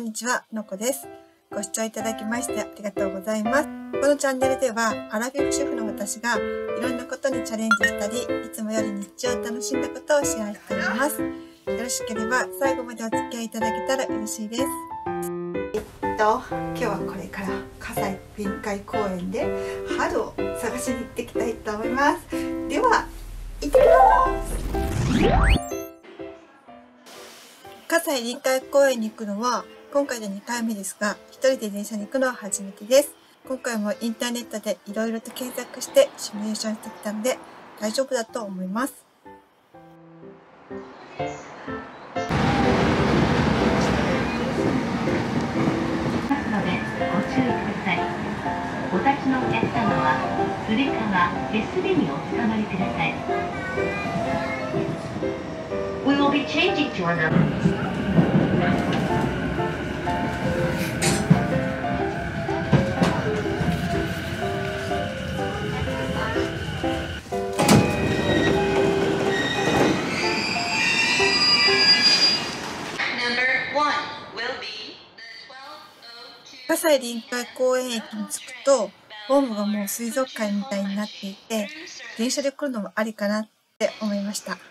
ん、こんにちは、のこです。ご視聴いただきましてありがとうございます。このチャンネルでは、アラフィフ主婦の私がいろんなことにチャレンジしたり、いつもより日中を楽しんだことをシェアしております。よろしければ最後までお付き合いいただけたら嬉しいです。えっと、今日はこれから葛西臨海公園で春を探しに行ってきたいと思います。では、行ってきます葛西臨海公園に行くのは今回で2回目ですが、一人で電車に行くのは初めてです。今回もインターネットでいろいろと検索してシミュレーションしてきたので大丈夫だと思います。お立ちのお客様は、つり革 SB におつかまりください。We will be changing to another. 葛西臨海公園駅に着くと、ホームがもう水族館みたいになっていて、電車で来るのもありかなって思いました。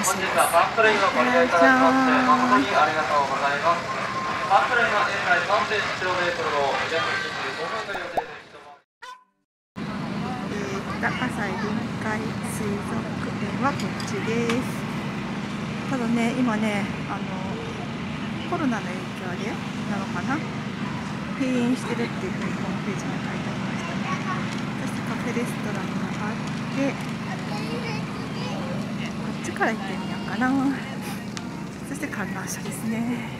いまして誠にありがとうございます。バックレインは現在 3.1km を約25分が予定です。葛西臨海水族園はこっちです。ただね今ねあのコロナの影響でなのかな閉園してるっていうふうにホームページに書いてありますフレストランがあってこっちから行ってみようかな。そして観覧車ですね。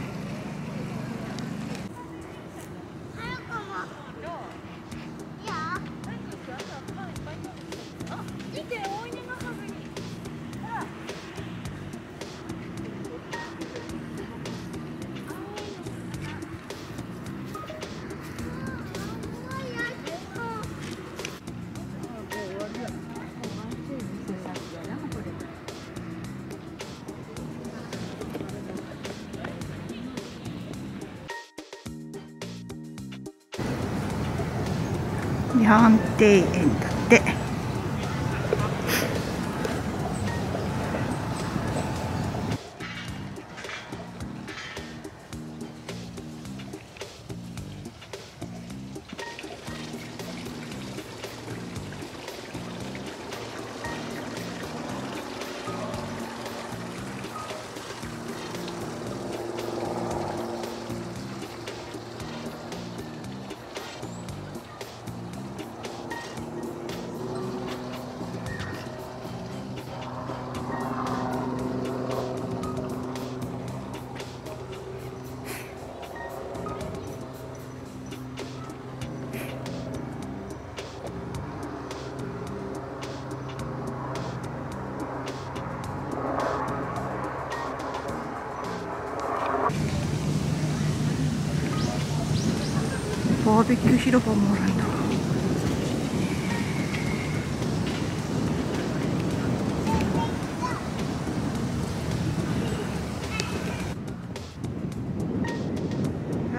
広場もあるんだ。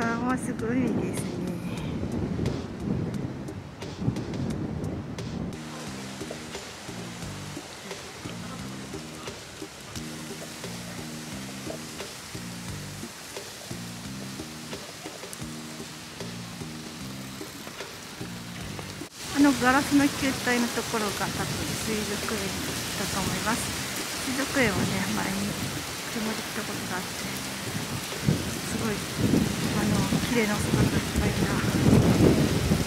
あもうすごいですね。ガラスの球体のところが多分水族園だと思います。水族園はね前に車で来たことがあってすごいあの綺麗なお魚がいっぱいいる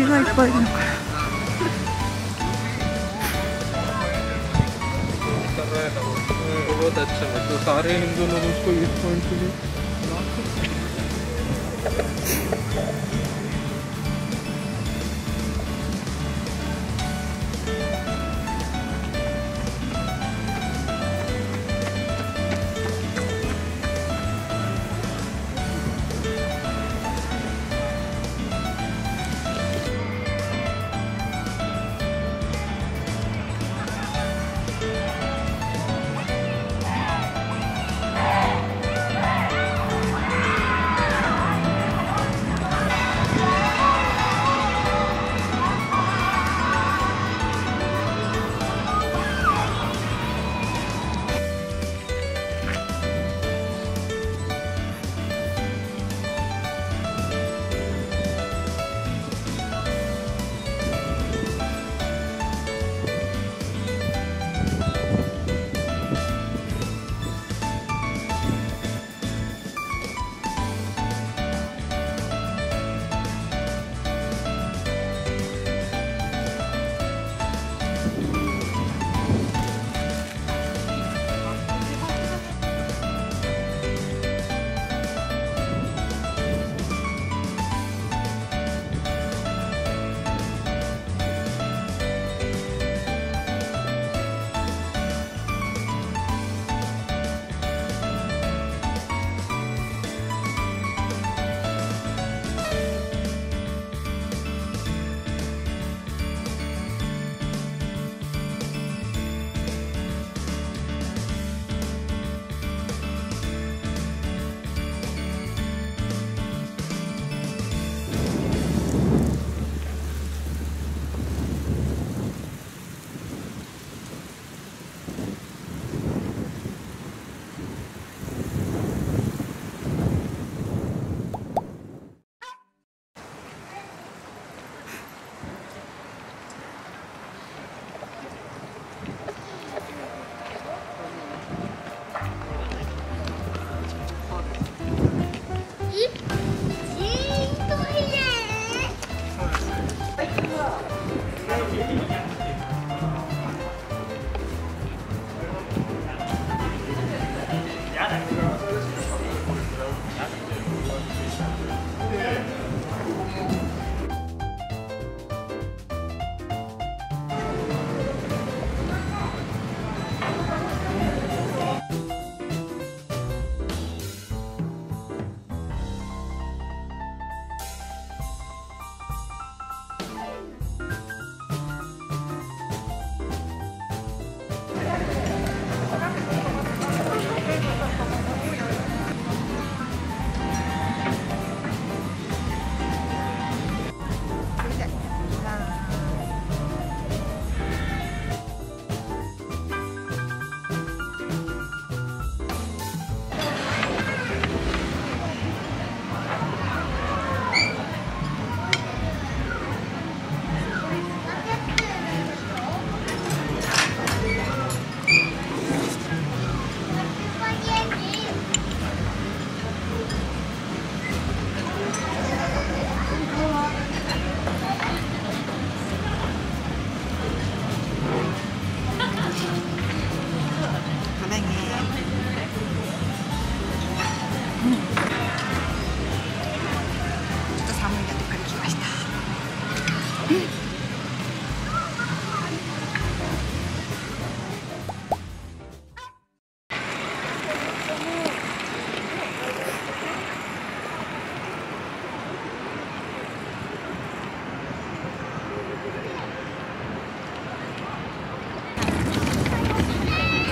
鳥がいっぱいいるのかな बहुत अच्छा है तो सारे हिंदू लोग उसको इस पॉइंट के लिए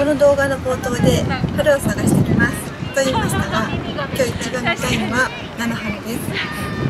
の動画の冒頭で春を探してきますと言いましたが今日一番見たいのは菜の花です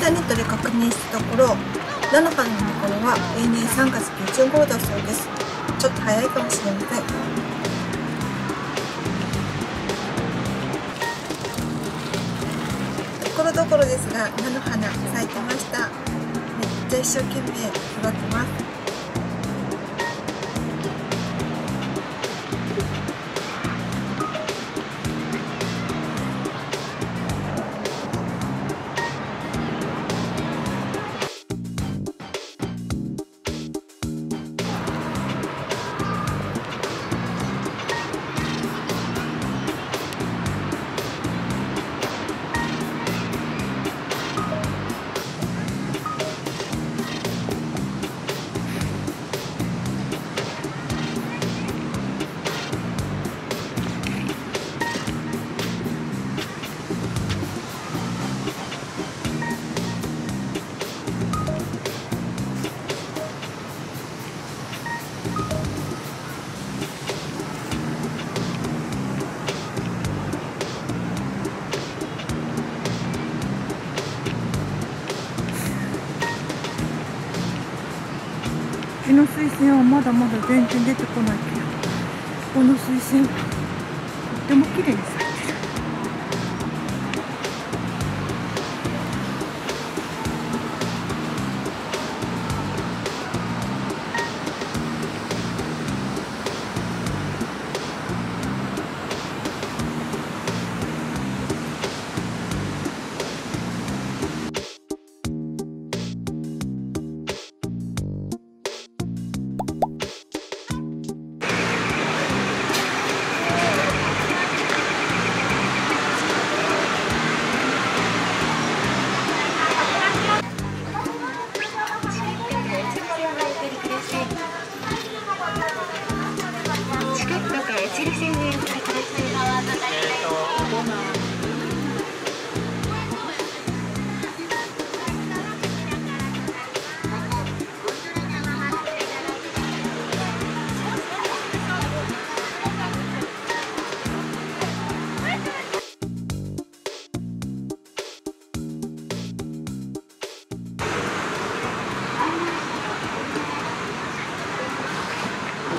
ターネットで確認したところ菜の花の見頃は例年3月下旬頃だそうです。ちょっと早いかもしれません。ところどころですが菜の花咲いてました。めっちゃ一生懸命育ってます。の水仙はまだまだ全然出てこないけど。この水仙とっても綺麗に咲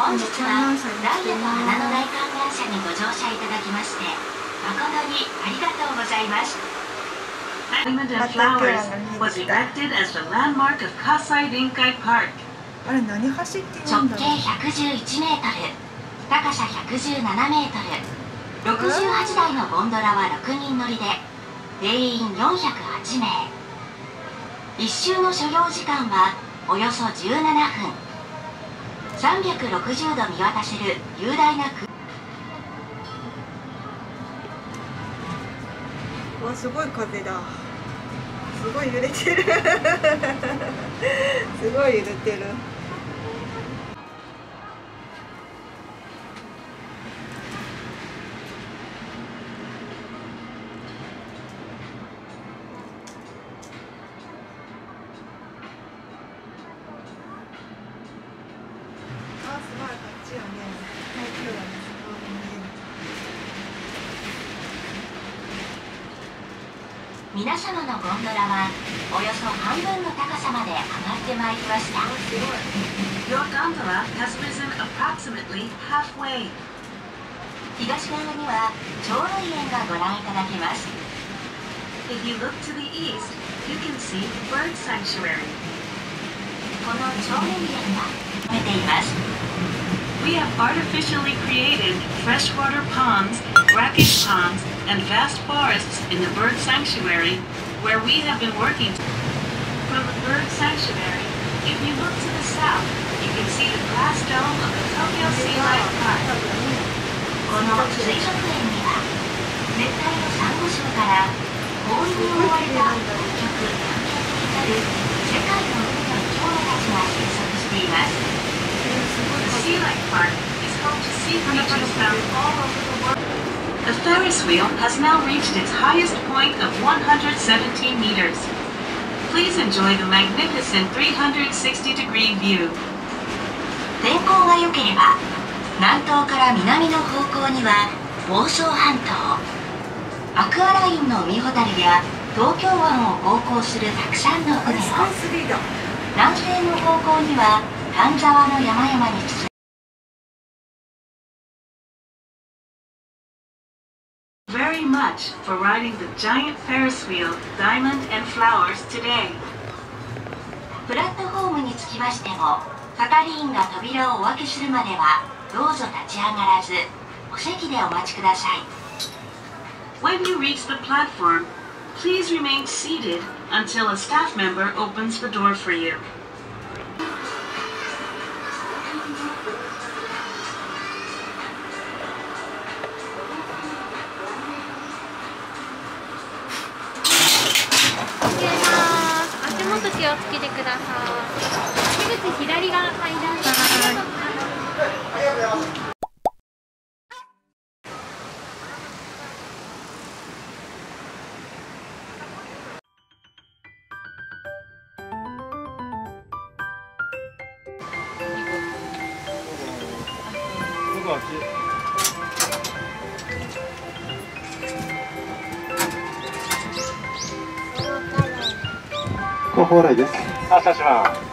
本日はダイヤと花の大観覧車にご乗車いただきまして誠にありがとうございます Diamond and Flowers was erected as the landmark of Kasai Rinkai Park. あれ何橋って言うん直径だろう111メートル高さ117メートル68台のゴンドラは6人乗りで定員408名。一周の所要時間はおよそ17分。360度見渡せる雄大な空。うわすごい風だすごい揺れてる。すごい揺れてる。東側には鳥類園がご覧いただけます If you look to the east, you can see bird sanctuary. この鳥類園が見ています We have artificially created freshwater ponds, brackish ponds, and vast forests in the bird sanctuary where we have been working. From the bird sanctuary, if you look to the south, you can see the glass dome of the Tokyo Sea Life Park. この水族園には熱帯のサンゴ礁から氷に覆われた北極南極に至る世界の海の生き物たちが生息しています The Sea Life Park is home to sea creatures found all over the world. The Ferris wheel has now reached its highest point of 117 meters. Please enjoy the magnificent 360 degree view. 天候が良ければ 南東から南の方向には房総半島。アクアラインの海ほたるや東京湾を航行するたくさんの船を南西の方向には丹沢の山々に続く。Very much for riding the giant Ferris wheel, Diamond and Flowers today. プラットフォームにつきましても係員が扉をお開けするまでは どうぞ立ち上がらずお席でお待ちください When you reach the platform, please remain seated until a staff member opens the door for you. 足元気をつけてください。出口左側階段です。 僕はあっち後方来です。発車します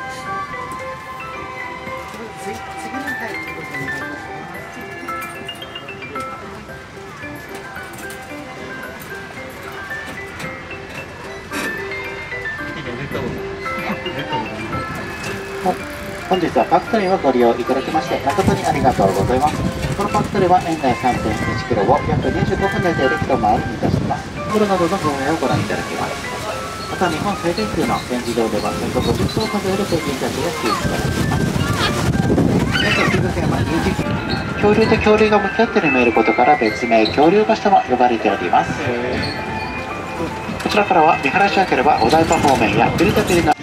本日はパクトレインをご利用いただきまして誠にありがとうございます。このパクトレインは園内3.1キロを約25分内で駅と回りいたします。道路などの運営をご覧いただきます。また日本静電空の展示場では150頭を数えるペンギンたちが飼育されています。現在水族園は入場恐竜と恐竜が向き合って見ることから別名恐竜橋とも呼ばれております。こちらからは見晴らしよければお台場方面やビルタビルの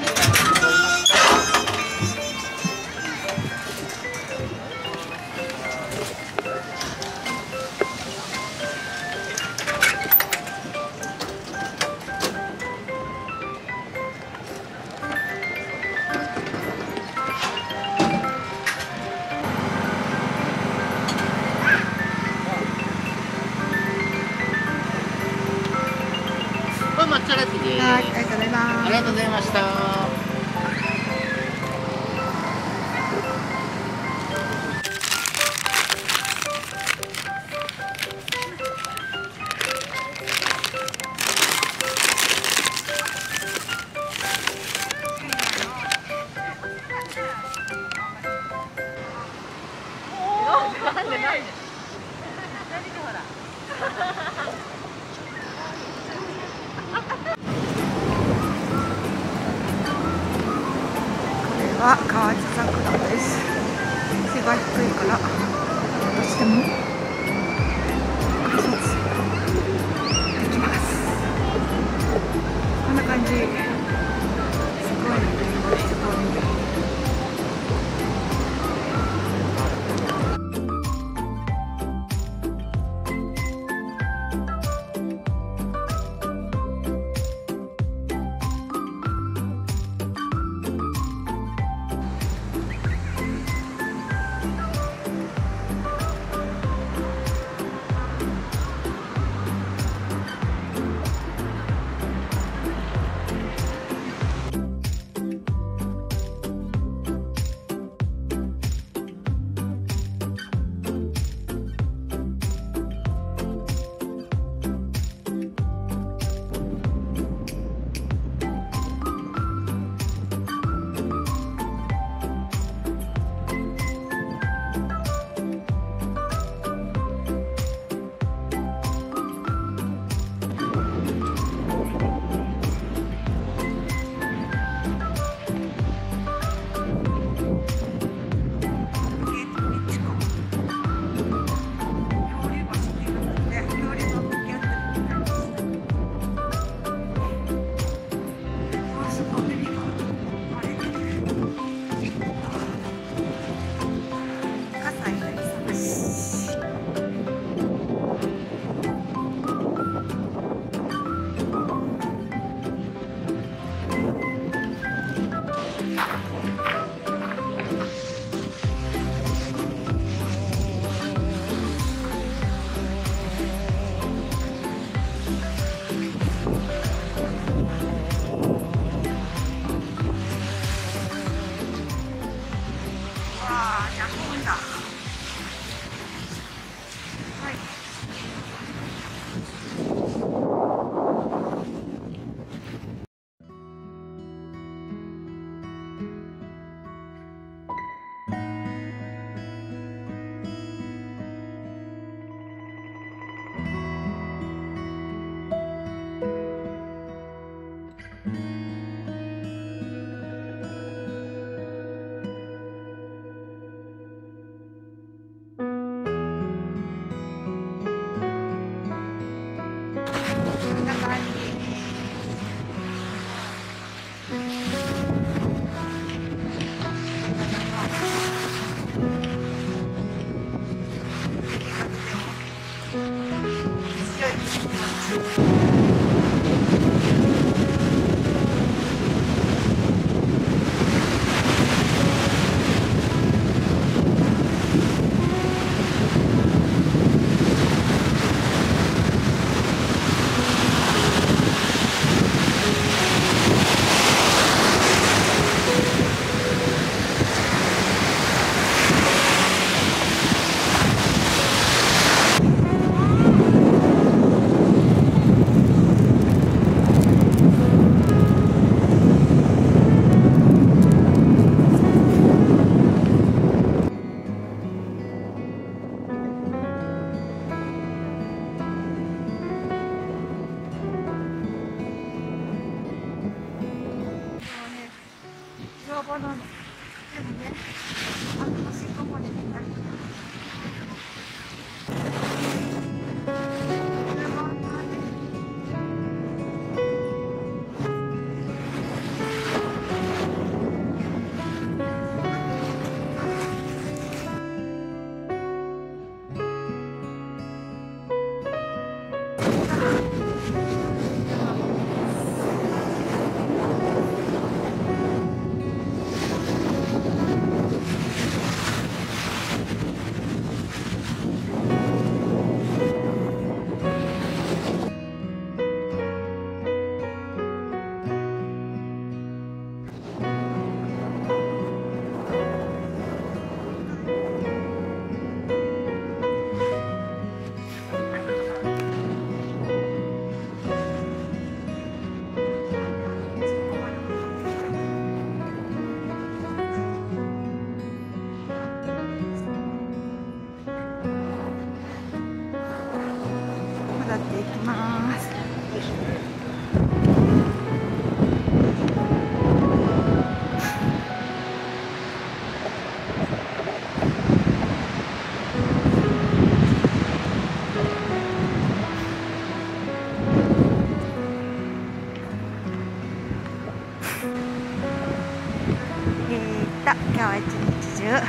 今日は一日中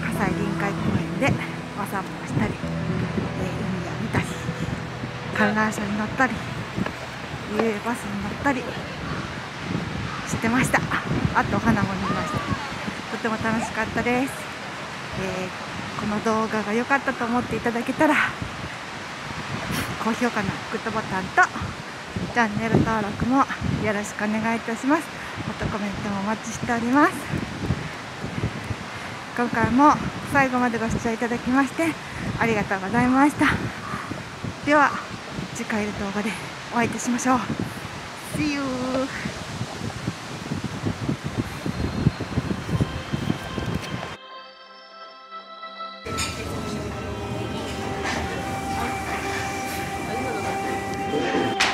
葛西臨海公園でお散歩したり、え海を見たり観覧車に乗ったり遊泳バスに乗ったりしてました。あとお花も見ました。とても楽しかったです、えーこの動画が良かったと思っていただけたら高評価のグッドボタンとチャンネル登録もよろしくお願いいたします。またコメントもお待ちしております。今回も最後までご視聴いただきましてありがとうございました。では次回の動画でお会いいたしましょう。See you! 아,